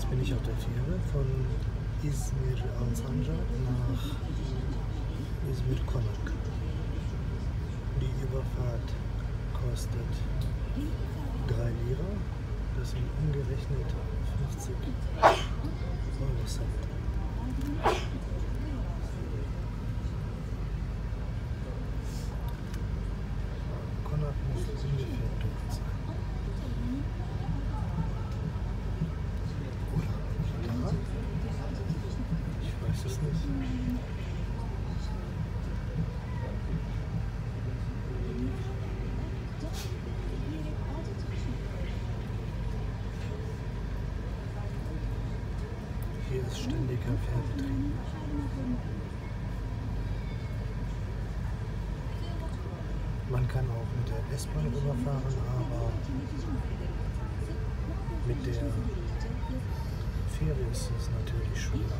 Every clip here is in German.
Jetzt bin ich auf der Fähre von Izmir Alsancak nach Izmir Konak. Die Überfahrt kostet 3 Lira, das sind umgerechnet 50 Euro Hier ist ständiger Fährbetrieb. Man kann auch mit der S-Bahn rüberfahren, aber mit der Fähre ist es natürlich schöner.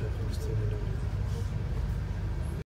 Perfect.